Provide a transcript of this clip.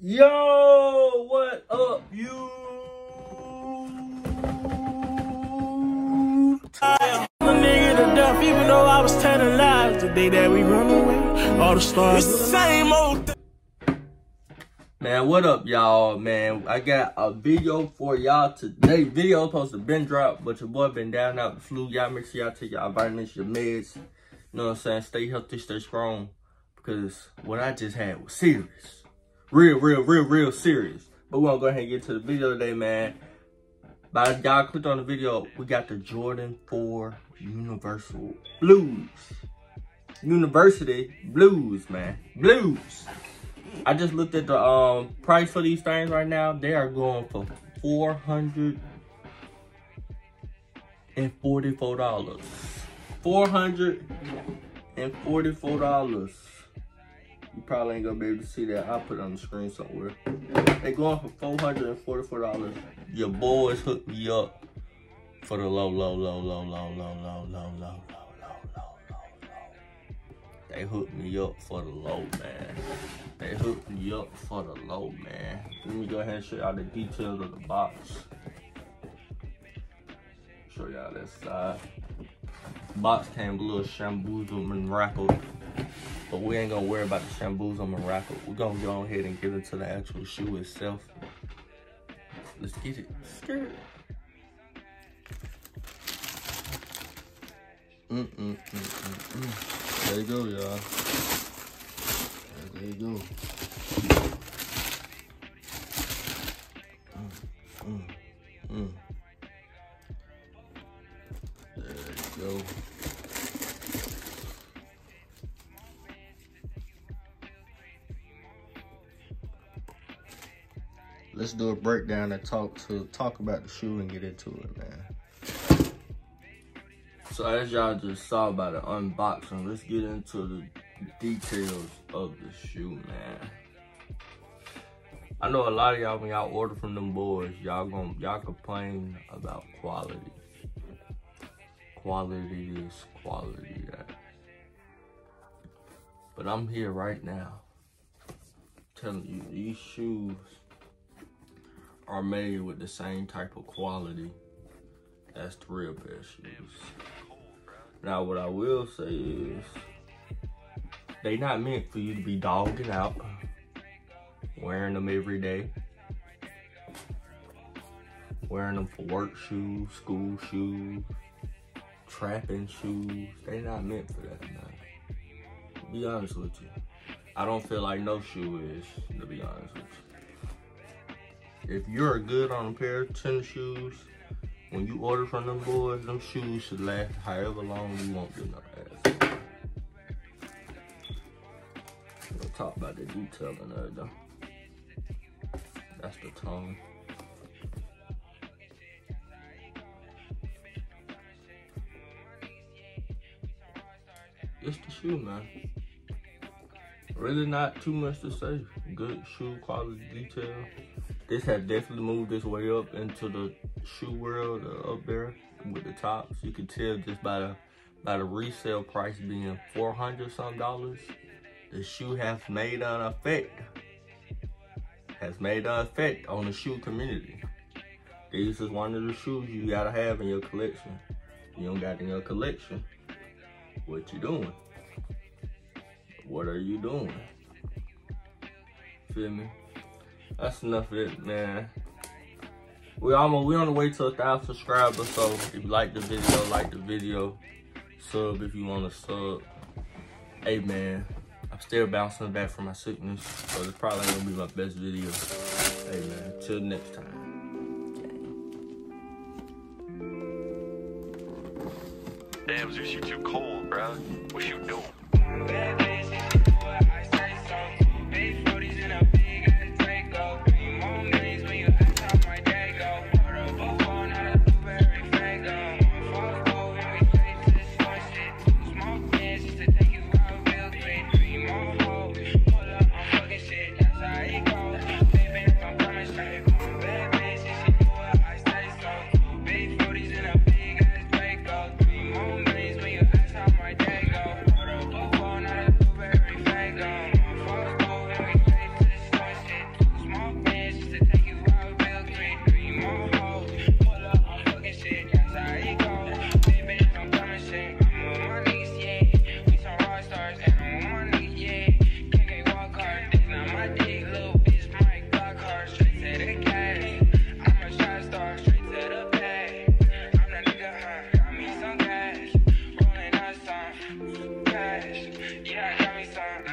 Yo, what up, you? nigga to death, even though I was telling lies the day that we run away. All the stars, it's the same old thing. Man, what up, y'all? Man, I got a video for y'all today. Video supposed to been dropped, but your boy been down out the flu. Y'all make sure y'all take y'all vitamins, your meds. You know what I'm saying? Stay healthy, stay strong. Because what I just had was serious. Real, real, real, real serious. But we're gonna go ahead and get to the video today, man. By y'all clicked on the video, we got the Jordan 4 Universal Blues. University Blues, man. Blues. I just looked at the um price for these things right now. They are going for four hundred and forty-four dollars. Four hundred and forty-four dollars. Probably ain't gonna be able to see that. I'll put it on the screen somewhere. They going for four hundred and forty-four dollars. Your boys hooked me up for the low, low, low, low, low, low, low, low, low, low, low, low. They hooked me up for the low, man. They hooked me up for the low, man. Let me go ahead and show y'all the details of the box. Show y'all that side. Box came a little shamboozle and rackle. But we ain't gonna worry about the shamboozle and rackle. We're gonna go ahead and get into the actual shoe itself. Let's get it. Skirt. Mm -mm -mm -mm -mm. There you go, y'all. There you go. Let's do a breakdown and talk to talk about the shoe and get into it, man. So as y'all just saw by the unboxing, let's get into the details of the shoe, man. I know a lot of y'all when y'all order from them boys, y'all going y'all complain about quality. Quality this, quality that. But I'm here right now telling you these shoes are made with the same type of quality as the real pair of shoes. Now what I will say is they not meant for you to be dogging out, wearing them every day, wearing them for work shoes, school shoes, trapping shoes. They not meant for that. To be honest with you. I don't feel like no shoe is, to be honest with you. If you're good on a pair of tennis shoes, when you order from them boys, them shoes should last however long you want them to last. We'll talk about the it though. That's the tone. It's the shoe, man. Really not too much to say. Good shoe quality detail. This has definitely moved this way up into the shoe world uh, up there with the tops. You can tell just by the by the resale price being 400 some dollars the shoe has made an effect. Has made an effect on the shoe community. This is one of the shoes you gotta have in your collection. You don't got in your collection. What you doing? What are you doing? Feel me? That's enough of it, man. We almost we on the way to a thousand subscribers, so if you like the video, like the video, sub if you want to sub. Hey man, I'm still bouncing back from my sickness, so this probably ain't gonna be my best video. Hey man, till next time. Damn, Zeus, you too cold, bro. What you doing? Yeah, got me some.